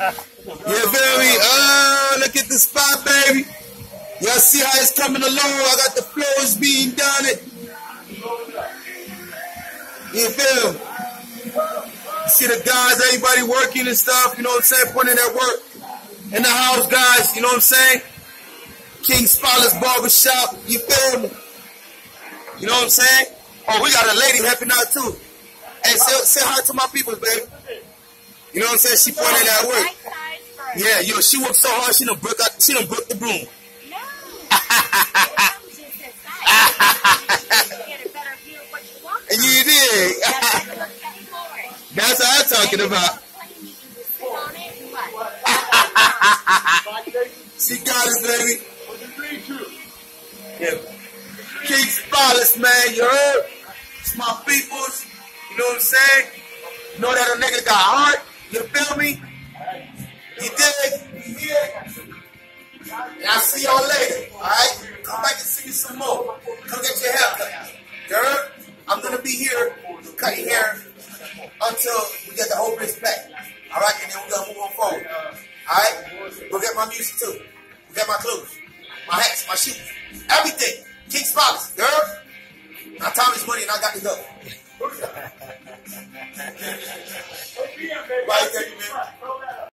You feel me? Oh, look at the spot, baby. Y'all see how it's coming along? I got the floors being done. It. You feel? You see the guys, everybody working and stuff. You know what I'm saying? Putting in their work in the house, guys. You know what I'm saying? King's Palace Barbershop. You feel me? You know what I'm saying? Oh, we got a lady helping out too. Hey, say, say hi to my people, baby. You know what I'm saying? She pointed at work. Yeah, yo, she worked so hard, she done broke out, she done broke the broom. And you did. That's what I'm talking about. She got us, baby. Yeah. King's Palace, man, you heard? It's my peoples. You know what I'm saying? Know that a nigga got heart. You feel me? You dig? And I'll see y'all later. Alright? Come back and see me some more. Come get your hair cut. You? I'm gonna be here cutting hair until we get the whole bitch back. Alright? And then we're gonna move on forward. Alright? Go get my music too. Go get my clothes. My hats, my shoes. Everything. King's Palace. girl. Now time is money and I got to go. Bye, thank you, man.